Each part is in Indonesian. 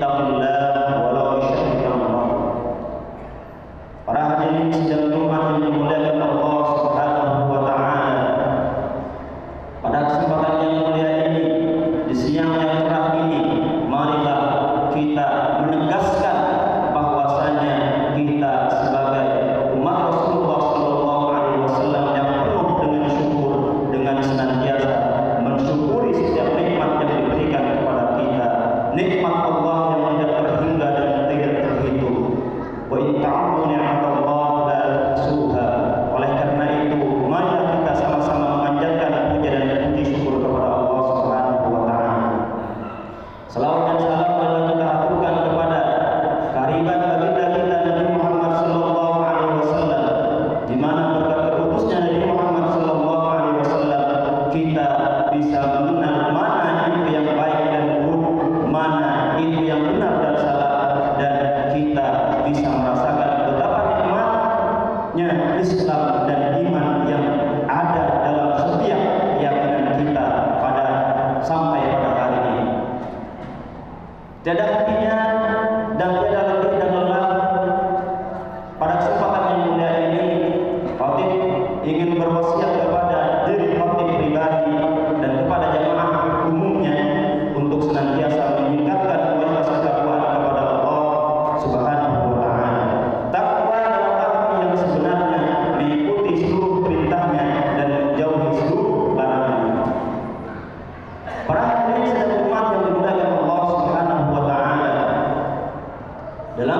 etapa dalam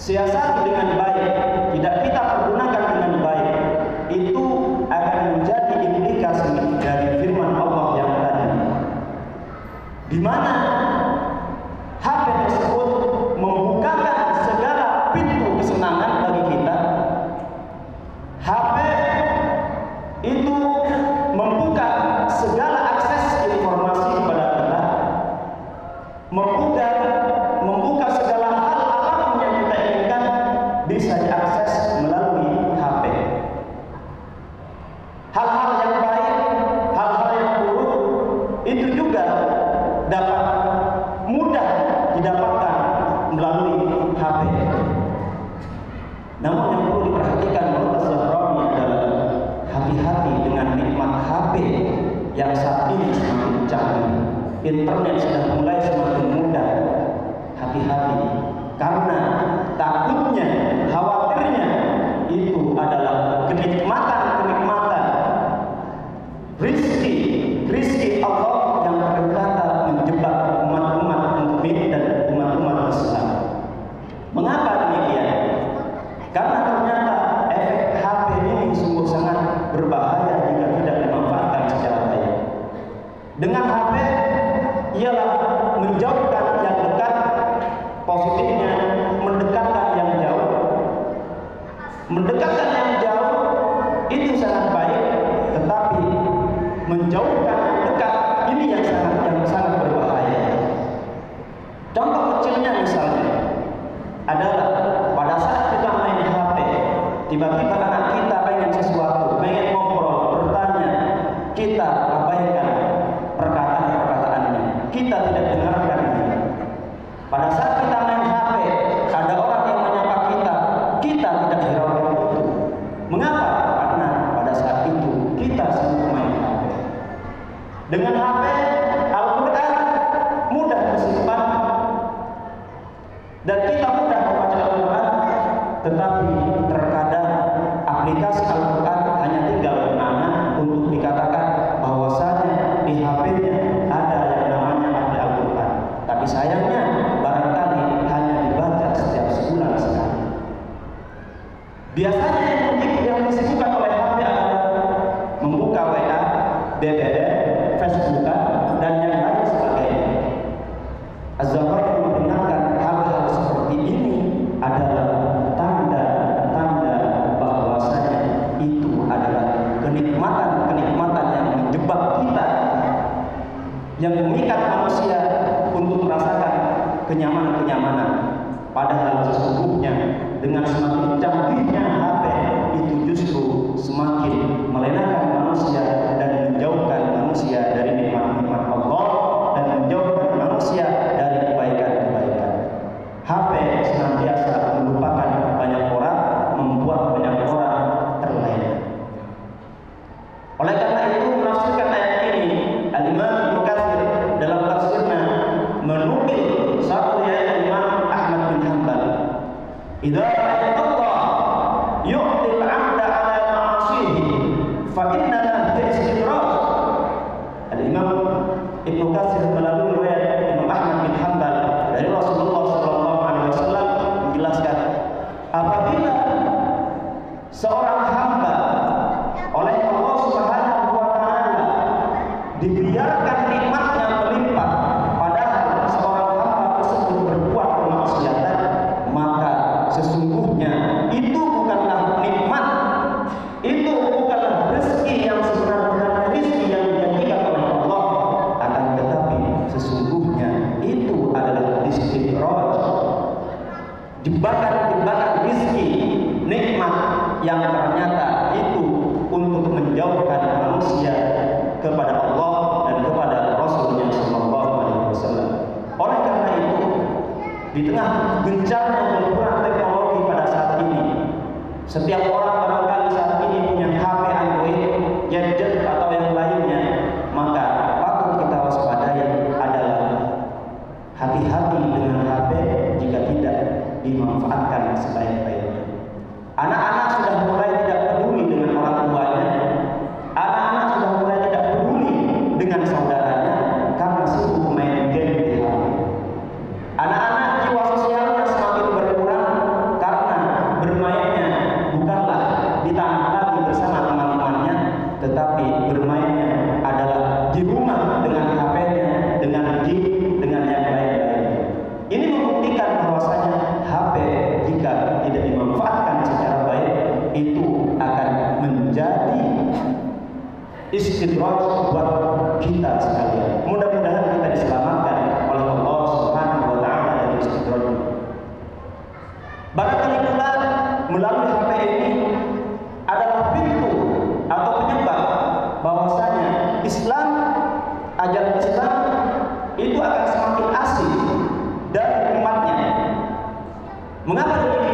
siasati dengan baik, tidak kita pergunakan dengan baik, itu akan menjadi implikasi dari firman Allah yang tadi. Di mana yang saat ini semakin canggih. Internet sudah mulai semakin mudah. Hati-hati. Karena tiba-tiba kan suka kepada Allah yu'til amda ala ma'asihi fa Di tengah gencar dan teknologi pada saat ini, setiap istidraj buat kita sekalian. Mudah-mudahan kita diselamatkan oleh Allah Subhanahu wa taala dari istidraj. Barangkali pula melalui HP ini adalah pintu atau penyebab bahwasanya Islam ajaran Islam itu akan semakin asing dari umatnya. Mengapa demikian?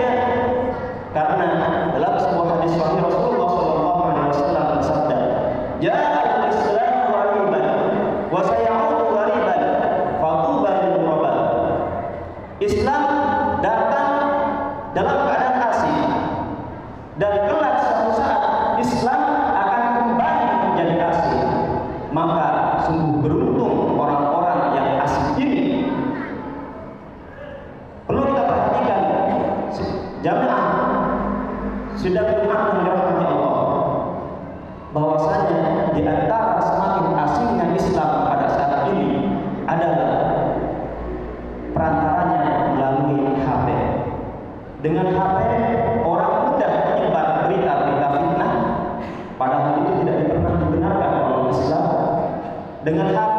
dengan hati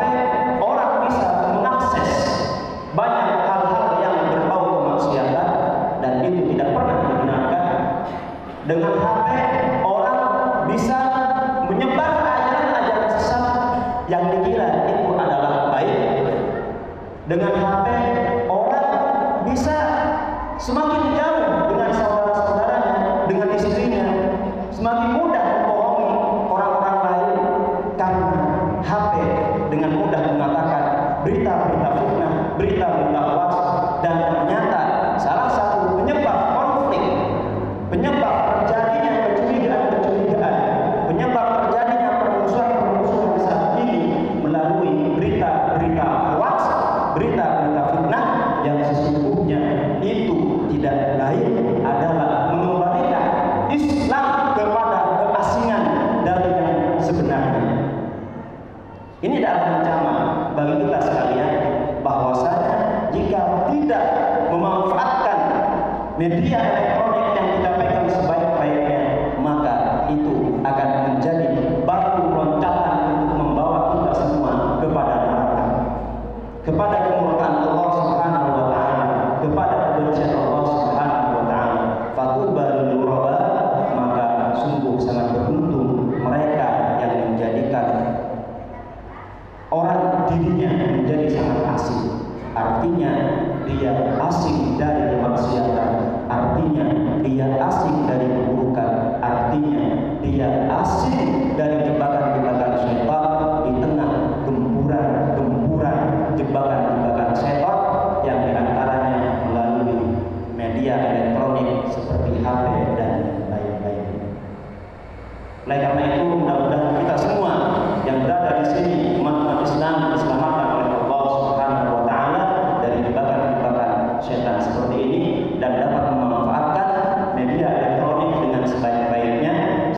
berita-berita hoax dan ternyata salah satu penyebab konflik, penyebab terjadinya kecurigaan-kecurigaan, penyebab terjadinya permusuhan-permusuhan saat ini melalui berita-berita hoax, berita-berita fitnah yang sesungguhnya itu tidak lain adalah mengembalikan Islam kepada keasingan dari sebenarnya. Ini adalah ancaman bagi kita sekarang. media